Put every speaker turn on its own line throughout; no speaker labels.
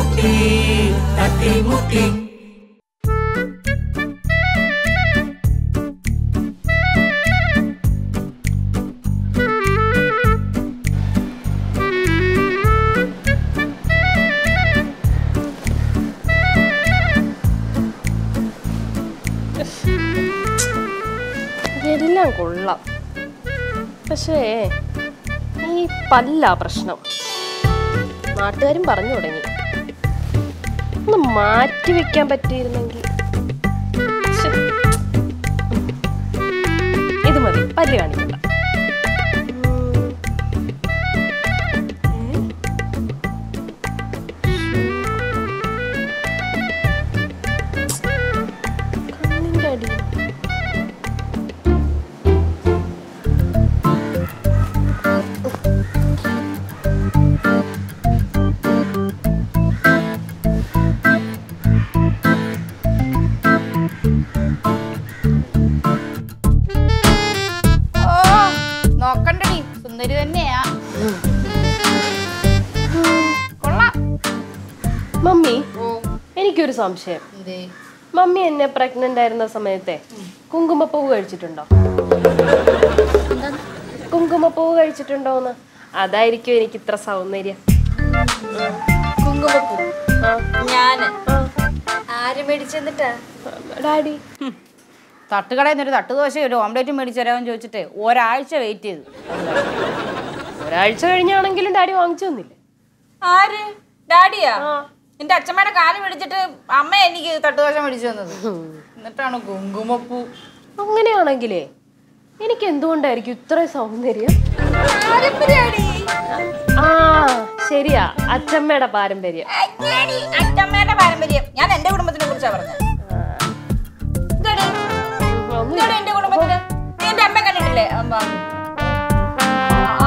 തട്ടിമുട്ടി തട്ടിമുട്ടി
എല്ലാം കൊള്ളാം. പക്ഷേ ഈ പല്ല പ്രശ്നം. നാട്ടുകാരും പറഞ്ഞു തുടങ്ങി. ഒന്ന് മാറ്റി വെക്കാൻ പറ്റിയിരുന്നെങ്കിൽ. ഇത് മതി പല്ല് കാണിക്കണ്ട സംശയം. മമ്മി എന്നെ പ്രഗ്നന്റ് ആയിരുന്ന സമയത്തെ കുങ്കുമപ്പൂവ് കഴിച്ചിട്ടുണ്ടോ? കുങ്കുമപ്പൂവ് കഴിച്ചിട്ടുണ്ടോന്ന്? അതായിരിക്കും എനിക്ക് ഇത്ര സൗന്ദര്യം.
കുങ്കുമപ്പൂ.
ആ,
ഞാൻ.
ആ,
ആര് മേടിച്ചെന്നിട്ടാ
ഡാഡി.
തട്ടുകടയിൽ നിന്ന് ഒരു തട്ടുദോശ ഒരു ഓംലേറ്റ് മേടിച്ചു തരാമെന്ന് ചോദിച്ചിട്ട് ഒരാഴ്ച വെയിറ്റ് ചെയ്തു.
ഒരാഴ്ച കഴിഞ്ഞാണെങ്കിലും ഡാഡി വാങ്ങിച്ചു തന്നില്ലേ?
ആര്? ഡാഡിയാ. എന്റെ അച്ഛമ്മയുടെ കാൽ പിടിച്ചിട്ട് അമ്മ എനിക്ക് തട്ടുദോശ മേടിച്ചു തന്നത്. എന്നിട്ടാണ് കുങ്കുമപ്പൂ
അങ്ങനെയാണെങ്കിലേ എനിക്ക് എന്തുകൊണ്ടായിരിക്കും ഇത്ര സൗന്ദര്യം? ആ ശരിയാ അച്ഛമ്മയുടെ പാരമ്പര്യം.
അച്ഛമ്മയുടെ പാരമ്പര്യം. ഞാൻ എന്റെ കുടുംബത്തിനെ കുറിച്ചാ പറഞ്ഞത് എന്റെ കുടുംബത്തിന് എന്റെ അമ്മ കണ്ടിട്ടില്ലേ? അമ്മ.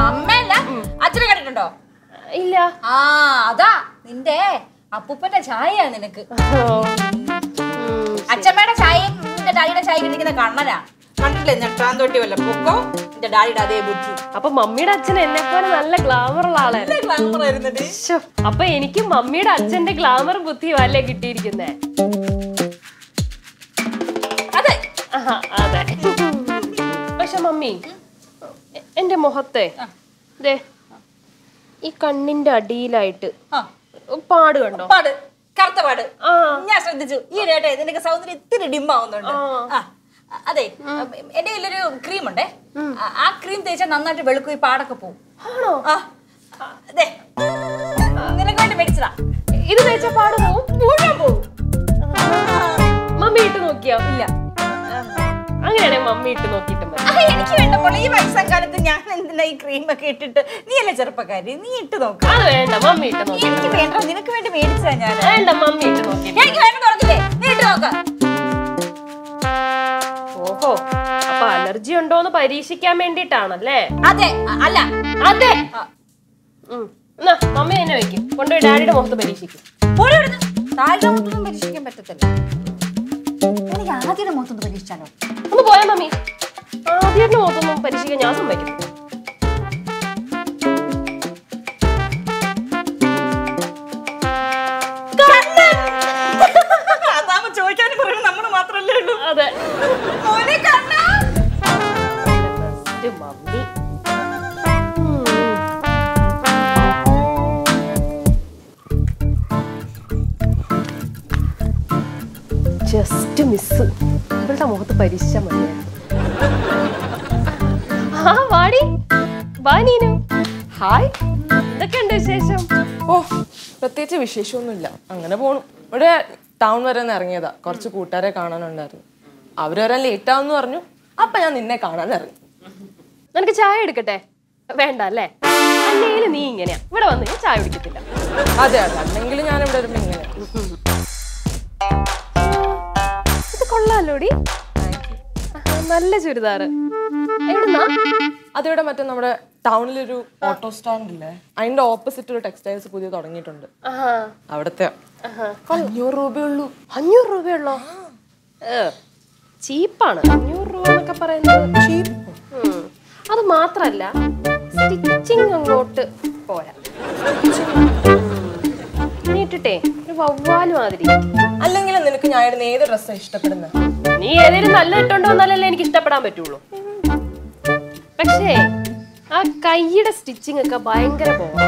അമ്മയല്ല? അച്ഛനെ കണ്ടിട്ടുണ്ടോ?
ഇല്ല.
ആ അപ്പൂപ്പന്റെ ചായ നിനക്ക്. അച്ഛമ്മയുടെ ചായയും നിന്റെ ഡാഡിയുടെ ചായ കിട്ടിക്കുന്ന കണ്ണനാ. കണ്ടില്ലേ നെട്ടാൻ തൊട്ടി വല്ല പൊക്കോ? നിന്റെ ഡാഡിയുടെ അതേ ബുദ്ധി.
അപ്പൊ മമ്മിയുടെ അച്ഛൻ എന്നെ പോലെ നല്ല ഗ്ലാമർ ഉള്ള ആളായിരുന്നു അപ്പൊ എനിക്ക് മമ്മിയുടെ അച്ഛന്റെ ഗ്ലാമർ ബുദ്ധി അല്ലേ കിട്ടിയിരിക്കുന്നേ?
അതെ.
അതെ. പക്ഷെ മമ്മി എന്റെ മുഖത്തെ ഈ കണ്ണിന്റെ അടിയിലായിട്ട്
ആ.
പാട് കണ്ടോ?
പാട്. കറുത്ത പാട്. ഞാൻ ശ്രദ്ധിച്ചു. ഈ ഇടയായിട്ട് ഇതിന്റെ സൗന്ദര്യം ഇത്തിരി ഡിം ആവുന്നുണ്ട്. അതെ എന്റെ കയ്യിലൊരു ക്രീം ഉണ്ടേ ആ- ക്രീം തേച്ചാൽ നന്നായിട്ട് വെളുക്കും ഈ പാടൊക്കെ ആ അതെ. നിനക്ക് വേണ്ടി മേടിച്ചതാ.
ഇത് തേച്ച പാട് പോവും?
മുഴുവൻ പോവും.
മമ്മി ഇട്ട് നോക്കിയാ?
ഇല്ല.
അങ്ങനെയാണെ മമ്മി ഇട്ട് നോക്കിയിട്ട് മതി.
എനിക്ക് വേണ്ട പോലെ ഈ വയസ്സക്കാലത്ത് ഞാൻ എന്തിനാ ഈ ക്രീം ഒക്കെ ഇട്ടിട്ട്? നീ അല്ലേ ചെറുപ്പക്കാരി? നീ ഇട്ട് നോക്ക്.
അത് വേണ്ട മമ്മി ഇട്ട് നോക്കി.
എനിക്ക് വേണ്ട. നിനക്ക് വേണ്ടി മേടിച്ചാ ഞാൻ
വേണ്ട മമ്മി ഇട്ട് നോക്കി.
എനിക്ക് വേണ്ട തുറക്കില്ലേ? നീ ഇട്ട് നോക്ക.
ഓഹോ അപ്പൊ അലർജി ഉണ്ടോന്ന് പരീക്ഷിക്കാൻ വേണ്ടിട്ടാണല്ലേ
അതെ അല്ല.
അതെ. എന്നാ മമ്മി തന്നെ വെക്കും. കൊണ്ടുപോയി ഡാഡിയുടെ മുഖത്ത് പരീക്ഷിക്കും.
പോടി അവിടുന്ന്. താഴെ മുഖത്തൊന്നും പരീക്ഷിക്കാൻ പറ്റത്തില്ല. എനിക്ക് ആദ്യയുടെ മുഖത്തൊന്ന് പരീക്ഷിച്ചാലോ?
ഒന്ന് പോയാ മമ്മി ആദ്യമായിട്ട് മുഖത്തൊന്നും പരീക്ഷിക്കാൻ ഞാൻ സമ്മതിക്കും മുഖത്ത് പരിശ മതിയായിരുന്നു ആ വാടി. വാ നീനു. ഹായ്. ഇതൊക്കെയുണ്ട് വിശേഷം?
ഓ പ്രത്യേകിച്ച് വിശേഷമൊന്നുമില്ല. അങ്ങനെ പോണു. ഇവിടെ ടൗൺ വരെ ഒന്ന് ഇറങ്ങിയതാ. കുറച്ച് കൂട്ടുകാരെ കാണാനുണ്ടായിരുന്നു. അവർ വരാൻ ലേറ്റ് ആവെന്ന് പറഞ്ഞു. അപ്പൊ ഞാൻ നിന്നെ കാണാൻ ഇറങ്ങി.
നിനക്ക് ചായ എടുക്കട്ടെ? വേണ്ട അല്ലേ? അല്ലെങ്കിലും നീ ഇങ്ങനെയാ. ഇവിടെ വന്ന് ഞാൻ ചായ കുടിക്കത്തില്ല.
അതെ അതെ. അല്ലെങ്കിൽ ഞാൻ ഇവിടെ വരുമ്പോ ഇങ്ങനെ
ഇത് കൊള്ളാലോടി. നല്ല ചുരിദാർ. എവിടുന്നാ?
അതിവിടെ മറ്റേ നമ്മുടെ ടൗണിലൊരു ഓട്ടോ സ്റ്റാൻഡ് ഇല്ലേ? അതിന്റെ ഓപ്പോസിറ്റ് ഒരു ടെക്സ്റ്റൈൽസ് പുതിയ തുടങ്ങിയിട്ടുണ്ട്. അവിടത്തെ. അഞ്ഞൂറ് രൂപയുള്ളൂ.
അഞ്ഞൂറ് രൂപയുള്ളോ? ചീപ്പാണ്. അഞ്ഞൂറ് രൂപ എന്നൊക്കെ പറയുന്നത്. അത് മാത്രല്ല സ്റ്റിച്ചിങ് അങ്ങോട്ട് പോരാ. ഇട്ടിട്ടേ ഒരു വവ്വാലും വവ്വാൽ മാതിരി.
അല്ലെങ്കിൽ നിനക്ക് ഞാൻ ഇടുന്ന ഏത് ഡ്രസ്സാണ് ഇഷ്ടപ്പെടുന്നത്
നീ ഏതെങ്കിലും നല്ല ഇട്ടോണ്ട് വന്നാലല്ലേ എനിക്ക് ഇഷ്ടപ്പെടാൻ പറ്റുള്ളൂ. പക്ഷേ ആ കൈയുടെ സ്റ്റിച്ചിങ് ഒക്കെ ഭയങ്കര പോവാ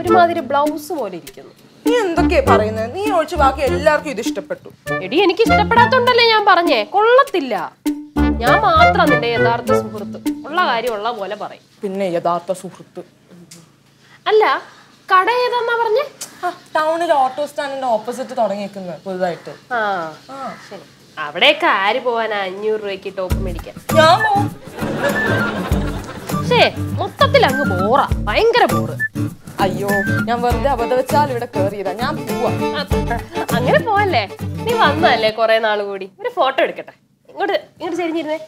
ഒരുമാതിരി ബ്ലൗസ് പോലെ ഇരിക്കുന്നു.
നീ എന്തൊക്കെയാ പറയുന്നത് നീ ഒഴിച്ച് ബാക്കി എല്ലാവർക്കും ഇത് ഇഷ്ടപ്പെട്ടു.
എടി എനിക്ക് ഇഷ്ടപ്പെടാത്തോണ്ടല്ലേ ഞാൻ പറഞ്ഞേ? കൊള്ളത്തില്ല. ഞാൻ മാത്രം നിന്റെ യഥാർത്ഥ സുഹൃത്ത്. ഉള്ള കാര്യം ഉള്ള പോലെ പറയും.
പിന്നെ യഥാർത്ഥ സുഹൃത്ത്.
അല്ല കട ഏതാന്നാ പറഞ്ഞേ?
ടൗണിൽ ഓട്ടോ സ്റ്റാൻഡിന്റെ ഓപ്പോസിറ്റ് തുടങ്ങിയിരിക്കുന്നത് പുതുതായിട്ട്.
ആ. ശരി. അവിടെയൊക്കെ ആര് പോവാനാ അഞ്ഞൂറ് രൂപയ്ക്ക് ടോപ്പ് മേടിക്കാൻ?
ഞാൻ
പക്ഷേ മൊത്തത്തിൽ അങ്ങ് ബോറ. ഭയങ്കര ബോറ്.
അയ്യോ ഞാൻ വെറുതെ അബദ്ധവെച്ചാൽ ഇവിടെ കേറിയതാ. ഞാൻ പോവാ.
അങ്ങനെ പോവല്ലേ? നീ വന്നല്ലേ കൊറേ നാൾ കൂടി? ഒരു ഫോട്ടോ എടുക്കട്ടെ. ഇങ്ങോട്ട് ഇങ്ങോട്ട് ചെരിഞ്ഞിരുന്നേ.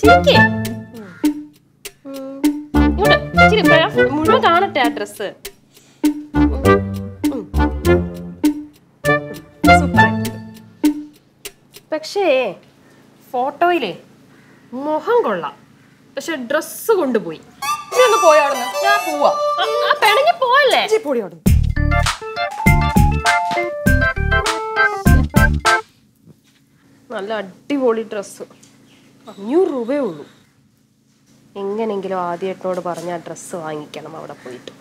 ചിരിക്കേ. ഇങ്ങോട്ട് മുഴുവൻ കാണട്ടെ ആ ഡ്രസ് പക്ഷേ ഫോട്ടോയിലേ മുഖം കൊള്ളാം. പക്ഷെ ഡ്രസ്സ് കൊണ്ടുപോയി.
ഒന്ന് ഞാൻ പോവാ.
പോയല്ലേ നല്ല അടിപൊളി ഡ്രസ്സ്. അഞ്ഞൂറ് രൂപയേ ഉള്ളൂ. എങ്ങനെങ്കിലും ആദ്യേട്ടനോട് പറഞ്ഞ ആ ഡ്രസ്സ് വാങ്ങിക്കണം അവിടെ പോയിട്ട്.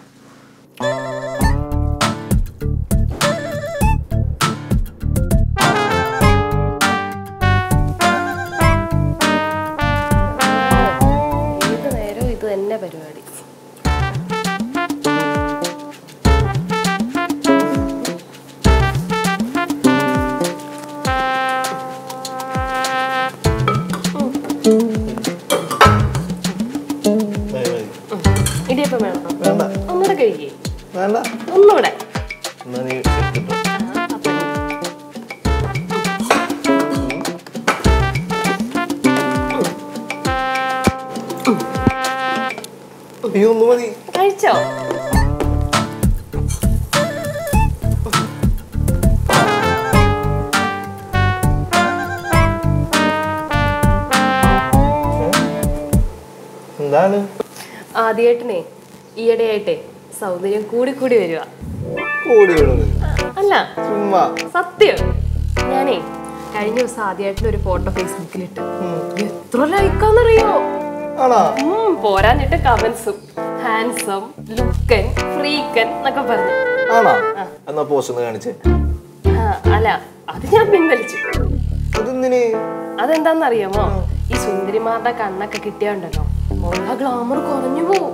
ആദ്യമായിട്ടനെ ഈയിടെയായിട്ടെ സൗന്ദര്യം കൂടി കൂടി വരിക. അല്ല
ചുമ്മാ.
സത്യം. ഞാനേ കഴിഞ്ഞ ദിവസം ആദ്യമായിട്ട് ഒരു ഫോട്ടോ ഫേസ്ബുക്കിൽ ഇട്ട് എത്ര ലൈക്കാന്നറിയോ? പോരാഞ്ഞിട്ട് കമന്റ്സും ഹാൻസം ലുക്കൻ ഫ്രീക്കൻ എന്നൊക്കെ പറഞ്ഞു.
ആണോ? എന്നാ പോസ്റ്റ് ഒന്ന് കാണിച്ചേ.
അല്ല അത് ഞാൻ പിൻവലിച്ചു.
അതെന്തിന്?
അതെന്താന്നറിയാമോ? ഈ സുന്ദരിമാരുടെ കണ്ണൊക്കെ കിട്ടിയുണ്ടല്ലോ ഉള്ള ഗ്ലാമർ കുറഞ്ഞു പോവും.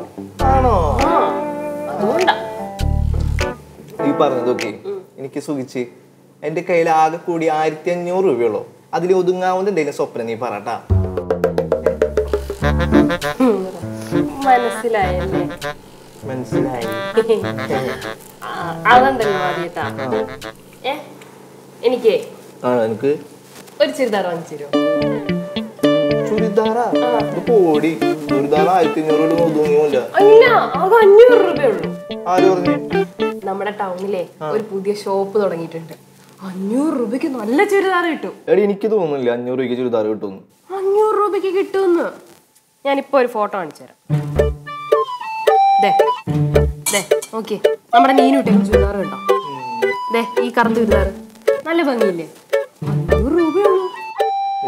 ആണോ?
അതുകൊണ്ടാ.
പറഞ്ഞതൊക്കെ എനിക്ക് സുഖിച്ച്. എന്റെ കയ്യിൽ ആകെ കൂടി ആയിരത്തി അഞ്ഞൂറ് രൂപയുള്ളൂ. അതിൽ ഒതുങ്ങാവുന്ന എന്തെങ്കിലും സ്വപ്നം നീ പറട്ടാ.
മനസ്സിലായല്ലേ?
മനസ്സിലായി.
അതുണ്ടല്ലോ ആദ്യട്ടാ ഏ എനിക്കേ
ആ എനിക്ക്
ഒരു ചുരിദാർ വാങ്ങിച്ചു തരുമോ?
ചുരിദാറാ? പോടി. ചുരിദാർ ആയിരത്തി അഞ്ഞൂറ്
ഇല്ല ആകെ അഞ്ഞൂറ് രൂപയുള്ളൂ
ആര് പറഞ്ഞു?
നമ്മുടെ ടൗണിലെ ഒരു പുതിയ ഷോപ്പ് തുടങ്ങിയിട്ടുണ്ട്. അഞ്ഞൂറ് രൂപയ്ക്ക് നല്ല ചുരിദാർ കിട്ടും.
എടി എനിക്ക് തോന്നുന്നില്ല അഞ്ഞൂറ് രൂപയ്ക്ക് ചുരിദാർ കിട്ടുമെന്ന്.
അഞ്ഞൂറ് രൂപയ്ക്ക് കിട്ടുമെന്ന്. ഞാനിപ്പോ ഒരു ഫോട്ടോ കാണിച്ചു തരാം. ഓക്കെ നമ്മുടെ നീനുട്ടിയും ചുരിദാർ കണ്ടോ? ദേ ഈ കറുത്ത ചുരിദാർ. നല്ല ഭംഗിയില്ലേ?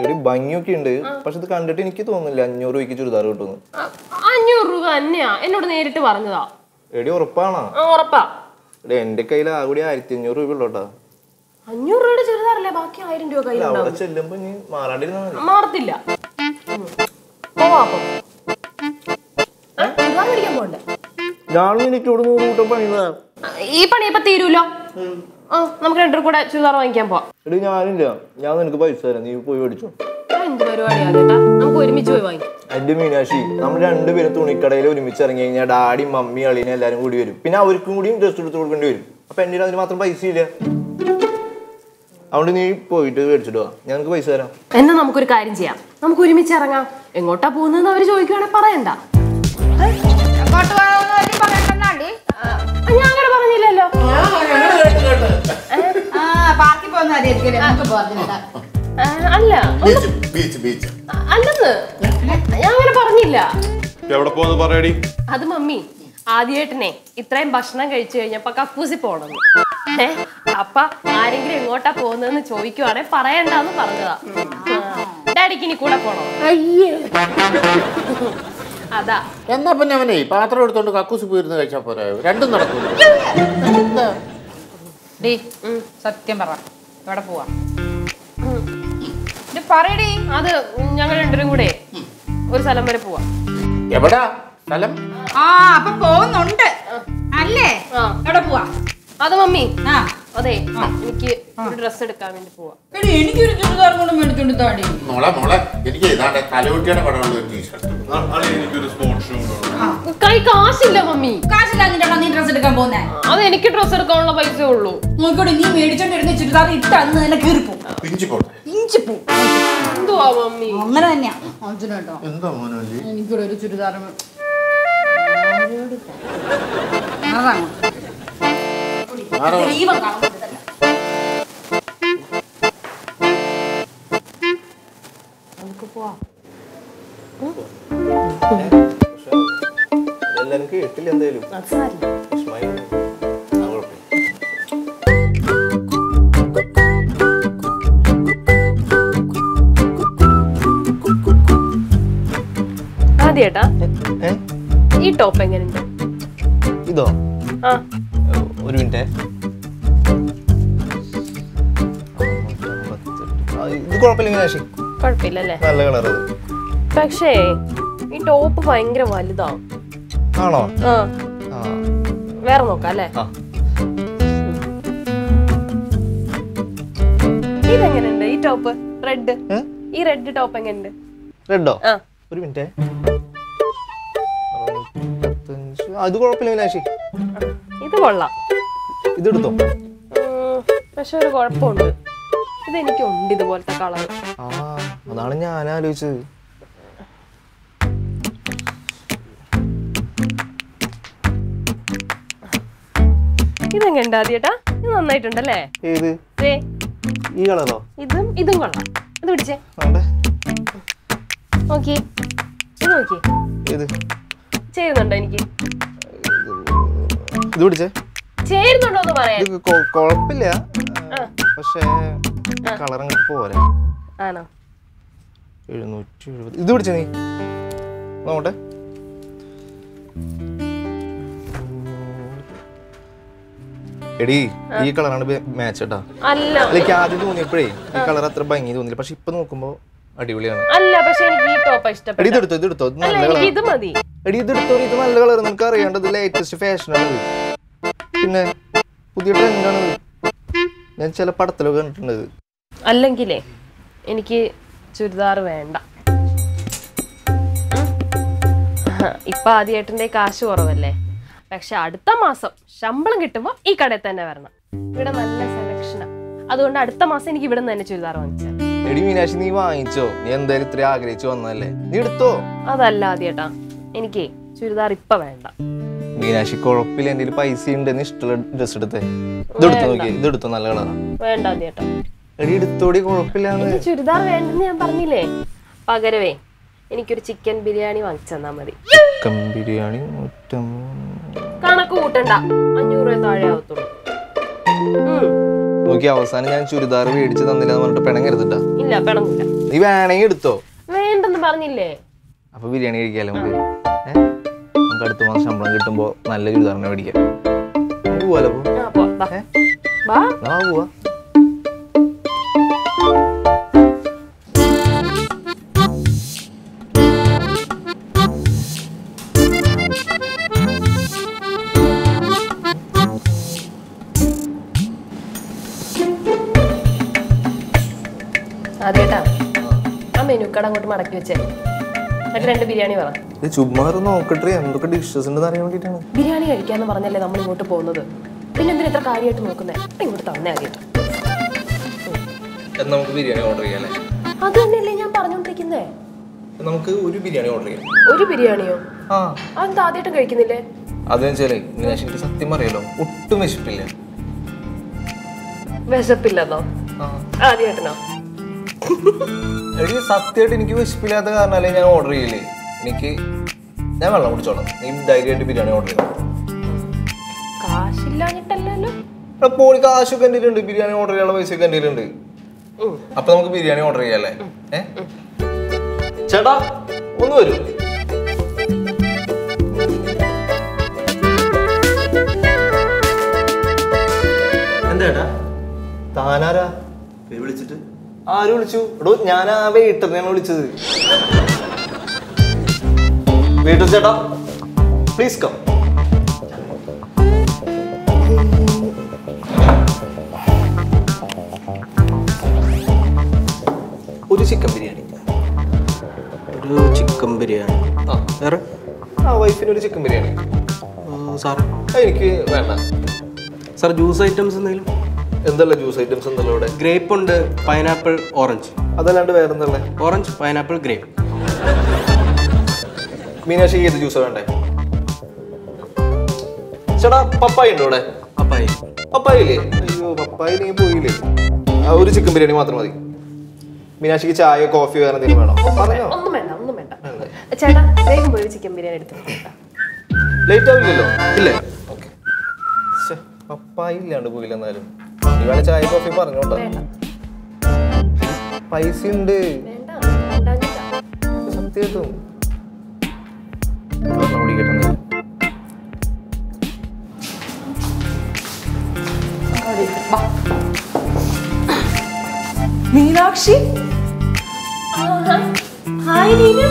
എടി ഭംഗിയൊക്കെ ഉണ്ട്. പക്ഷെ ഇത് കണ്ടിട്ട് എനിക്ക് തോന്നുന്നില്ല അഞ്ഞൂറ് രൂപയ്ക്ക് ചുരിദാർ
കിട്ടുന്നു അഞ്ഞൂറ് രൂപ തന്നെയാ. എന്നോട് നേരിട്ട് പറഞ്ഞതാ.
എടി ഉറപ്പാണോ?
ഉറപ്പാ.
എടി എന്റെ കയ്യിൽ ആകൂടി ആയിരത്തി അഞ്ഞൂറ് രൂപ ഉള്ളൂട്ടാ
അഞ്ഞൂറ് രൂപയുടെ ചുരിദാറല്ലേ? ബാക്കി ആയിരം രൂപ കയ്യിൽ
അവിടെ ചെല്ലുമ്പോ നീ മാറാണ്ടിരുന്ന
മാറത്തില്ല. ഈ പണി ഇപ്പൊ തീരൂലോ? ആ നമുക്ക് രണ്ടും കൂടെ ചുരിദാർ വാങ്ങിക്കാൻ പോവാം.
എടി ഞാനില്ല ഞാൻ നിനക്ക് പൈസ തരാം. നീ പോയി മേടിച്ചോ.
എന്ത് പരിപാടിയാ ചേട്ടാ നമുക്ക് ഒരുമിച്ച് പോയി വാങ്ങിക്കാം.
എന്റെ മീനാക്ഷി നമ്മൾ രണ്ടുപേരും തുണിക്കടയിൽ ഒരുമിച്ച് ഇറങ്ങി കഴിഞ്ഞാൽ ഡാഡി മമ്മി അളിനെ എല്ലാരും കൂടി വരും. പിന്നെ അവർക്കും കൂടിയും ഡ്രസ് എടുത്ത് കൊടുക്കേണ്ടി വരും. അപ്പൊ എന്റെ അതിന് മാത്രം പൈസ ഇല്ല. അതുകൊണ്ട് നീ പോയിട്ട് മേടിച്ചിട്ട് ഞങ്ങൾക്ക് പൈസ തരാം.
എന്നാ നമുക്കൊരു കാര്യം ചെയ്യാം. നമുക്ക് ഒരുമിച്ച് ഇറങ്ങാം. എങ്ങോട്ടാ പോകുന്നതെന്ന് അവർ ചോദിക്കുവാണെങ്കിൽ പറയണ്ട. ഞാൻ അങ്ങനെ പറഞ്ഞില്ലല്ലോ.
ആ പാർക്കിൽ പോകുന്ന
അല്ല? അല്ലെന്ന്. ഞാൻ അങ്ങനെ പറഞ്ഞില്ല.
എവിടെ പോന്ന് പറയടി?
അത് മമ്മി ആദ്യമായിട്ടനെ ഇത്രയും ഭക്ഷണം കഴിച്ചു കഴിഞ്ഞപ്പോ കക്കൂസി പോണം ഏ അപ്പ ആരെങ്കിലും എങ്ങോട്ടാ പോകുന്നതെന്ന് ചോദിക്കുവാണെ പറയണ്ടെന്ന് പറഞ്ഞതാ. ഡാഡിക്ക് ഇനി കൂടെ പോണോ?
അയ്യേ.
അതാ.
എന്നാ പിന്നെ അവനെ പാത്രം എടുത്തോണ്ട് കക്കൂസി പോയിരുന്ന് കഴിച്ചാ പോരായോ രണ്ടും നടക്കൂല? എന്താ?
ഡീ സത്യം പറ. എവിടെ പോവാ. പറയടി
അത് ഞങ്ങൾ രണ്ടുപേരും കൂടെ ഒരു സ്ഥലം വരെ പോവാം.
എവിടാ സ്ഥലം?
ആ അപ്പൊ പോകുന്നുണ്ട്. അല്ലേ? എവിടെ പോവാ?
അത് മമ്മി.
ആ.
അതെ എനിക്ക് ഒരു ഡ്രസ്സ് എടുക്കാൻ വേണ്ടി പോവാം.
എനിക്കൊരു ചുരിദാർ കൊണ്ട് മേടിച്ചോണ്ട് താടി
മോളെ മോളെ എനിക്ക് ഇതാണ്ട് തലകുട്ടിയുടെ പടമുള്ള ഒരു ടീഷർട്ട്
എനിക്കൊരു സ്പോർട്സ് ഷൂ
കൈ കാശില്ല മമ്മി.
കാശില്ലാഞ്ഞിട്ടാണോ നീ ഡ്രസ് എടുക്കാൻ പോകുന്നേ
അത് എനിക്ക് ഡ്രസ്സ് എടുക്കാനുള്ള പൈസ ഉള്ളൂ.
നോക്കോടി നീ മേടിച്ചോണ്ടിരുന്ന ചുരിദാർ ഇട്ട് അന്ന് തന്നെ കീറിപ്പോ
പിഞ്ചു പോട്ടെ.
ഇഞ്ചി പോ
എന്തുവാ മമ്മി?
അങ്ങനെ തന്നെയാ. അർജുന കേട്ടോ.
എന്താ മോനല്ലേ
എനിക്കൂടെ ഒരു ചുരിദാർ അതാണ്. ദൈവം
കേട്ടില്ല എന്തായാലും.
ആദ്യേട്ടാ ഈ ടോപ്പ് എങ്ങനെയുണ്ട്
കുഴപ്പമില്ല മീനാക്ഷി
കുഴപ്പമില്ലല്ലേ?
നല്ല കളർ
പക്ഷേ ഈ ടോപ്പ് ഭയങ്കര വലുതാ.
ആണോ?
വേറെ നോക്കാം അല്ലേ? ഇതെങ്ങനെയുണ്ട് ഈ ടോപ്പ് റെഡ് ഈ റെഡ് ടോപ്പ് എങ്ങനെയുണ്ട്?
റെഡോ ഒരു മിനിറ്റ്. അത് കുഴപ്പമില്ല മീനാക്ഷി
ഇത് കൊള്ളാം.
ഇതെടുത്തോ
പക്ഷെ ഒരു കുഴപ്പമുണ്ട്. ഇതെനിക്കുണ്ട് ഇതുപോലത്തെ കളർ
അതാണ് ഞാൻ ആലോചിച്ചത്.
ഇതെങ്ങനെയുണ്ട് ആദ്യേട്ടാ? ഇത് നന്നായിട്ടുണ്ടല്ലേ?
ഏത്? ഈ കളറോ?
ഇതും ഇതും കൊള്ളാം. ഇത് പിടിച്ചേ. നോക്കി. ഇത് നോക്കി.
ഏത്?
ചേരുന്നുണ്ടോ എനിക്ക്?
ഇത് പിടിച്ചേ.
ചേരുന്നുണ്ടോ എന്ന് പറയാ
ഇത് കുഴപ്പമില്ല. പക്ഷേ കളർ അങ്ങോട്ട് പോരാ.
ആണോ?
എഴുന്നൂറ്റി എഴുപത്. ഇത് പിടിച്ച നീ. നോട്ടെ എടി ഈ കളറാണ് മാച്ച് കേട്ടാ അല്ലെങ്കിൽ ആദ്യം തോന്നിയപ്പോഴേ ഈ കളർ അത്ര ഭംഗി തോന്നില്ല പക്ഷെ ഇപ്പൊ നോക്കുമ്പോ അടിപൊളിയാണ്.
അല്ല പക്ഷെ എനിക്ക് ഈ ടോപ്പ്
എടി
ഇഷ്ടപ്പെട്ടു
ഇതെടുത്തോ ഇതെടുത്തോ ഇത് നല്ല
എനിക്ക്
കളർ
ഇത് മതി.
എടി ഇതെടുത്തോ ഇത് നല്ല കളർ നിനക്ക് അറിയേണ്ടത് ലേറ്റസ്റ്റ് ഫാഷനാണ് പിന്നെ പുതിയ ട്രെൻഡാണ് ഞാൻ ചില പടത്തിലൊക്കെ കണ്ടിട്ടുണ്ട്
അല്ലെങ്കിലേ എനിക്ക് ചുരിദാർ വേണ്ട. ഇപ്പൊ ആദ്യേട്ടന്റെ കാശ് കുറവല്ലേ? പക്ഷെ അടുത്ത മാസം ശമ്പളം കിട്ടുമ്പോ ഈ കടയിൽ തന്നെ വരണം. ഇവിടെ നല്ല സെലക്ഷനാ അതുകൊണ്ട് അടുത്ത മാസം എനിക്ക് ഇവിടെ നിന്ന് തന്നെ ചുരിദാർ വാങ്ങിച്ചാൽ
എടി മീനാക്ഷി നീ വാങ്ങിച്ചോ? നീ എന്തായാലും ഇത്ര ആഗ്രഹിച്ചു വന്നതല്ലേ? നീ എടുത്തോ?
അതല്ല ആദ്യേട്ടാ. എനിക്ക് ചുരിദാർ ഇപ്പൊ വേണ്ട.
മീനാക്ഷി കുഴപ്പമില്ല എന്റെ പൈസ ഉണ്ടെന്ന് ഇഷ്ടമുള്ള ഡ്രസ് എടുത്തേ. ഇതെടുത്തോ നോക്കി ഇതെടുത്തോ നല്ല കളറാ.
വേണ്ട
എടി എടുത്തോടി കുഴപ്പമില്ലാന്ന്.
എനിക്ക് ചുരിദാർ വേണ്ടെന്ന് ഞാൻ പറഞ്ഞില്ലേ? പകരവേ എനിക്കൊരു ചിക്കൻ ബിരിയാണി വാങ്ങിച്ചു തന്നാ മതി.
ചിക്കൻ ബിരിയാണി
കണക്ക് കൂട്ടണ്ട. അഞ്ഞൂറ് രൂപ താഴെ ആവത്തുള്ളൂ. ഉം.
നോക്കി അവസാനം ഞാൻ ചുരിദാർ മേടിച്ച് തന്നില്ല എന്ന് പറഞ്ഞിട്ട് പിണങ്ങരുതിട്ടാ.
ഇല്ല പിണങ്ങില്ല
നീ വേണമെങ്കിൽ എടുത്തോ.
വേണ്ടെന്ന് പറഞ്ഞില്ലേ?
അപ്പൊ ബിരിയാണി കഴിക്കാലോ നമുക്ക്? നമുക്ക് അടുത്ത മാസം ശമ്പളം കിട്ടുമ്പോ നല്ല ചുരിദാറിനെ മേടിക്കാം നമുക്ക് പോവാലോ അപ്പൊ?
ആ, പോ, ബാ.
ഏ?
ബാ
എന്നാ വാ പോവാ.
അതേട്ടാ ആ മെനു കട അങ്ങോട്ട് മടക്കി വെച്ചേ. എന്നിട്ട് രണ്ട് ബിരിയാണി പറ
ഇത് ചുമ്മാ ഒരു നോക്കട്ടെ എന്തൊക്കെ ഡിഷസ് ഉണ്ടെന്ന് അറിയാൻ വേണ്ടിട്ടാണ്.
ബിരിയാണി കഴിക്കാന്ന് പറഞ്ഞല്ലേ നമ്മൾ ഇങ്ങോട്ട് പോകുന്നത്? പിന്നെ എന്തിനാ ഇത്ര കാര്യമായിട്ട് നോക്കുന്നേ? ഇങ്ങോട്ട് തന്നെ ആദ്യമായിട്ട്
നമുക്ക് ബിരിയാണി ഓർഡർ ചെയ്യാം
അത് തന്നെയല്ലേ ഞാൻ പറഞ്ഞോണ്ടിരിക്കുന്നേ.
നമുക്ക് ഒരു ബിരിയാണി ഓർഡർ ചെയ്യാം.
ഒരു ബിരിയാണിയോ?
ആ.
അതെന്താ ആദ്യമായിട്ടും കഴിക്കുന്നില്ലേ?
അതെന്ന് വെച്ചാലേ എനിക്ക് സത്യം അറിയാലോ ഒട്ടും വിശപ്പില്ല.
വിശപ്പില്ലെന്നോ?
ആ.
ആദ്യമായിട്ടനോ
എടി സത്യമായിട്ട് എനിക്ക് വിശപ്പില്ലാത്ത കാരണമല്ലേ ഞാൻ ഓർഡർ ചെയ്യില്ലേ എനിക്ക് ഞാൻ വെള്ളം കുടിച്ചോളാം. നീ ധൈര്യമായിട്ട് ബിരിയാണി ഓർഡർ ചെയ്യണം
കാശില്ലാഞ്ഞിട്ടല്ലല്ലോ.
എടാ പോളി കാശൊക്കെ എന്റെ ഉണ്ട് ബിരിയാണി ഓർഡർ ചെയ്യാനുള്ള പൈസയൊക്കെ എന്റെ ഉണ്ട് അപ്പൊ നമുക്ക് ബിരിയാണി ഓർഡർ ചെയ്യാല്ലേ ഏ? ചേട്ടാ ഒന്ന് വരൂ.
എന്താ
താനാരാ?
പേര് വിളിച്ചിട്ട്.
ആര് വിളിച്ചു? എടോ ഞാൻ ആ വിളിച്ചത്. വീട്ടിൽ ചേട്ടാ പ്ലീസ് കം ഒരു ചിക്കൻ ബിരിയാണി
ഒരു ചിക്കൻ ബിരിയാണി
ആ.
വേറെ
ആ വൈഫിന് ഒരു ചിക്കൻ ബിരിയാണി സാർ എനിക്ക് വേണ്ട.
സാർ ജ്യൂസ് ഐറ്റംസ് എന്തെങ്കിലും?
എന്തല്ല ജ്യൂസ് ഐറ്റംസ് എന്തെല്ലാം ഇവിടെ?
ഗ്രേപ്പ് ഉണ്ട് പൈനാപ്പിൾ ഓറഞ്ച്
അതല്ലാണ്ട് വേറെ എന്തല്ലേ
ഓറഞ്ച് പൈനാപ്പിൾ ഗ്രേപ്പ്
മീനാക്ഷി ഏത് ജ്യൂസ് വേണ്ടേ? ചേട്ടാ പപ്പായ ഉണ്ടോ ഇവിടെ?
പപ്പായ.
പപ്പായ ഇല്ലേ? അയ്യോ പപ്പായ നീ പോയില്ലേ? ആ ഒരു ചിക്കൻ ബിരിയാണി മാത്രം മതി. മീനാക്ഷിക്ക് ചായ കോഫി വേറെ എന്തെങ്കിലും വേണോ? പറഞ്ഞോ?
ഒന്നും വേണ്ട ഒന്നും വേണ്ട. ചേട്ടാ വേഗം പോയി ചിക്കൻ ബിരിയാണി എടുത്തു
ലേറ്റ് ആവില്ലല്ലോ?
ഇല്ലേ?
ഓക്കെ. പപ്പായ ഇല്ലാണ്ട് പോയില്ല എന്നാലും വേണേ ചായ കോഫി പറഞ്ഞോട്ടാ. പൈസ ഉണ്ട്. സത്യമായിട്ടും. എന്നാലും.
മീനാക്ഷി?
ഹായ് നീന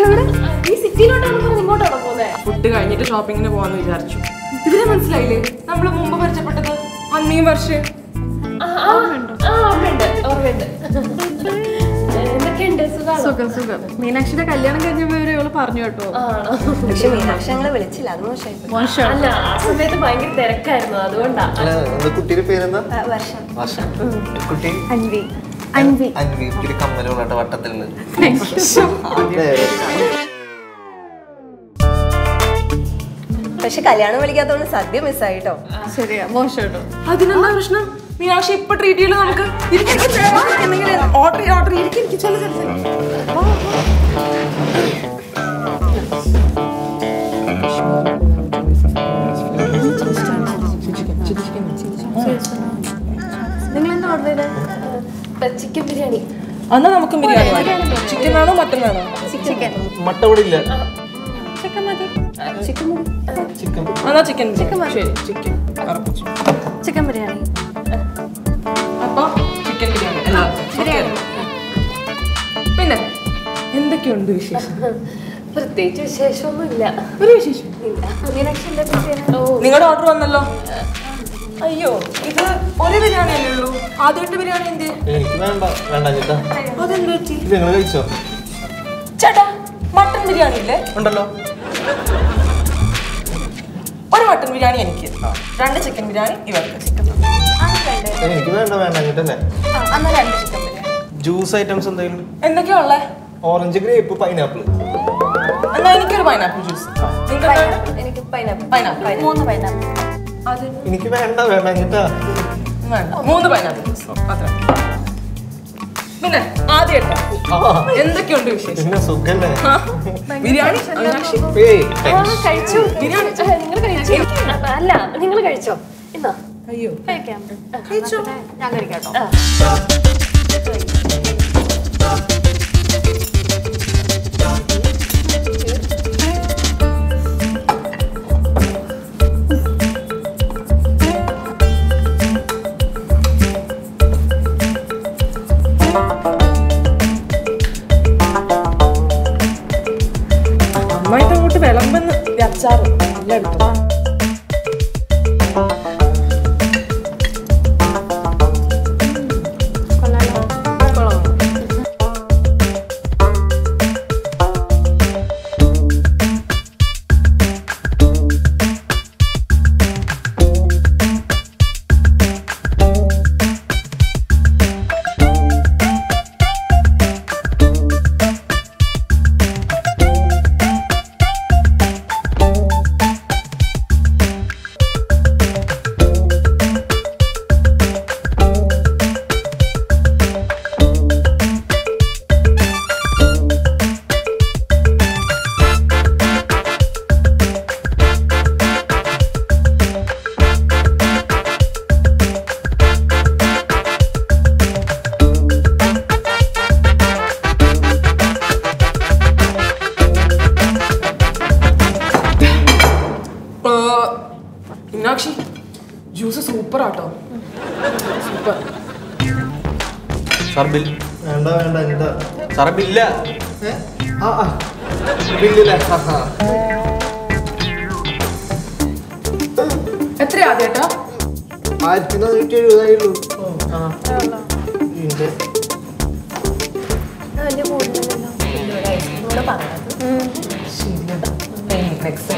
എവിടെ ഈ സിറ്റിയിലോട്ടാണ് പറഞ്ഞ് ഇങ്ങോട്ടാണോ
ഫുഡ് കഴിഞ്ഞിട്ട് ഷോപ്പിങ്ങിന് പോവാന്ന് വിചാരിച്ചു. ഇതിനെ മനസ്സിലായില്ലേ? നമ്മൾ മുമ്പ് പരിചയപ്പെട്ടത് അന്നേം വർഷം.
സുഖം സുഖം. മീനാക്ഷിയുടെ കല്യാണം കഴിഞ്ഞ വിവരം ഇവൾ പറഞ്ഞു കേട്ടോ.
പക്ഷെ മീനാക്ഷി ഞങ്ങളെ വിളിച്ചില്ല. അത് മോശമായി
അല്ല ആ സമയത്ത് ഭയങ്കര തിരക്കായിരുന്നു. അതുകൊണ്ടാ.
കുട്ടിയുടെ പേരെന്താ?
വർഷം.
കുട്ടി?
അൻവി. അൻവി.
ഇത്തിരി
പക്ഷെ കല്യാണം വിളിക്കാത്തോണ്ട് സദ്യ മിസ്സായിട്ടോ
ശരിയാ. മോശം കേട്ടോ.
അതിനെന്താ പ്രശ്നം? മീനാക്ഷി ഇപ്പൊ ട്രീറ്റ് ചെയ്യല്ലോ നമുക്ക്? ഓർഡർ ഇരിക്കും ചില
ചിക്കൻ ബിരിയാണി.
എന്നാ നമുക്ക് ബിരിയാണി ചിക്കൻ വേണോ. മട്ടൻ വേണോ
ചിക്കൻ
മട്ട ഇവിടെ ഇല്ല.
ചിക്കൻ മതി.
Chicken
chicken chicken chicken
biryani.
അപ്പൊ ചിക്കൻ ബിരിയാണി. എല്ലാവർക്കും Okay. പിന്നെ എന്തൊക്കെയുണ്ട് വിശേഷം?
പ്രത്യേകിച്ച് വിശേഷമൊന്നുമില്ല.
ഒരു വിശേഷം. നിങ്ങളുടെ ഓർഡർ വന്നല്ലോ. അയ്യോ ഇത് ഒരു ബിരിയാണി അല്ലേ ഉള്ളൂ? ആദ്യമായിട്ട് ബിരിയാണി എന്ത്?
എനിക്ക് വേണ്ട വേണ്ട ചേട്ടാ.
അതെന്ത് പറ്റി?
ഇത് കഴിച്ചോ?
ചേട്ടാ മട്ടൻ ബിരിയാണി ഇല്ലേ?
ഉണ്ടല്ലോ.
ഒരു മട്ടൻ ബിരിയാണി എനിക്ക്. രണ്ട് ചിക്കൻ ബിരിയാണി ഇവർക്ക്. ചിക്കൻ
എനിക്ക് വേണ്ട വേണ്ട
ബിരിയാണി
ജ്യൂസ് ഐറ്റംസ് എന്തെങ്കിലും?
എന്തൊക്കെയാ ഉള്ളേ?
ഓറഞ്ച് ഗ്രേപ്പ് പൈനാപ്പിൾ
എന്നാ എനിക്കൊരു പൈനാപ്പിൾ ജ്യൂസ്.
എനിക്ക് പൈനാപ്പിൾ.
പൈനാപ്പിൾ.
മൂന്ന് പൈനാപ്പിൾ.
എനിക്ക് വേണ്ട വേണ്ട
കേട്ടാ. മൂന്ന് പൈനാപ്പിൾ ജ്യൂസ്. അത്ര. പിന്നെ ആദ്യമായിട്ട് എന്തൊക്കെയുണ്ട് വിശേഷം?
പിന്നെ സുഖല്ലേ?
ബിരിയാണി?
കഴിച്ചു. ബിരിയാണി? നിങ്ങൾ കഴിച്ചു? അല്ല നിങ്ങൾ കഴിച്ചോ? എന്നാ
അയ്യോ.
കഴിച്ചോ? ഞാൻ കഴിക്കാട്ടോ
അമ്മായിട്ട് അങ്ങോട്ട് വിളമ്പെന്ന്. അച്ചാറ്.
സാർ ബിൽ
വേണ്ട വേണ്ട എന്താ?
സാറേ ബില്ല
ആ ആ. ബില്ലില്ലേ.
എത്രയാ ചേട്ടാ
ആയിരത്തി നാനൂറ്റി എഴുപതായുള്ളൂ പൈസ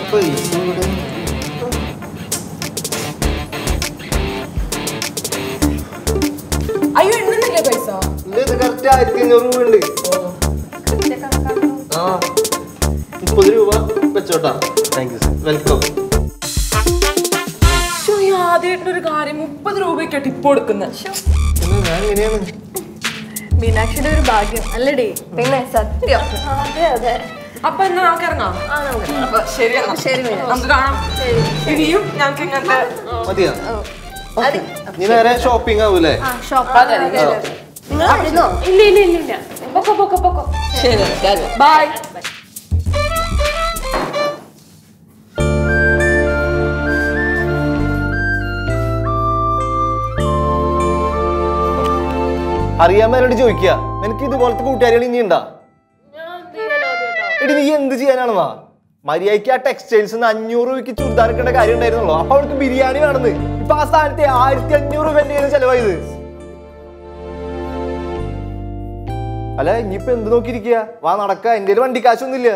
അഞ്ഞൂറ് രൂപ ഉണ്ട്. ആ. മുപ്പത് രൂപ വെച്ചോട്ടാ.
താങ്ക് യു സർ
വെൽക്കം
ആദ്യമായിട്ടൊരു കാര്യം മുപ്പത് രൂപയ്ക്ക് ടിപ്പ് കൊടുക്കുന്നത്
മീനാക്ഷിയുടെ ഒരു ഭാഗ്യം. അല്ലടേ
പിന്നെ സത്യം.
അതെ അതെ.
അപ്പൊ എന്നാ നമുക്ക് ഇറങ്ങാം? ശരി എന്നാ. നമുക്ക് കാണാം. ഇനിയും ഞങ്ങൾക്ക് ഇങ്ങനത്തെ
മതിയാ? നീ നേരെ ഷോപ്പിംഗ് ആവൂലേ
ഷോപ്പ് അവിടുന്നോ
ഇല്ല ഇല്ല ഇല്ല ഇല്ല. പൊക്കോ പൊക്കോ പൊക്കോ. ശരി ബൈ
അറിയാൻ മേലോട് ചോദിക്കുക. നിനക്ക് ഇതുപോലത്തെ കൂട്ടുകാരികൾ ഇനി ഉണ്ടാ എടി നീ എന്ത് ചെയ്യാനാണെന്നാ മര്യാദയ്ക്ക് ആ ടെക്സ്റ്റൈൽസ് അഞ്ഞൂറ് രൂപയ്ക്ക് ചുരിദാർ എടുക്കേണ്ട കാര്യം ഉണ്ടായിരുന്നല്ലോ. അപ്പൊ അവൾക്ക് ബിരിയാണി വേണമെന്ന്. ഇപ്പൊ ആ സ്ഥാനത്ത് ആയിരത്തി അഞ്ഞൂറ് രൂപ എന്റെ ചെലവായത്? അല്ല ഇനിയിപ്പോ എന്ത് നോക്കിയിരിക്കുക? വാ നടക്ക. എന്റെ വണ്ടി കാശൊന്നുമില്ല.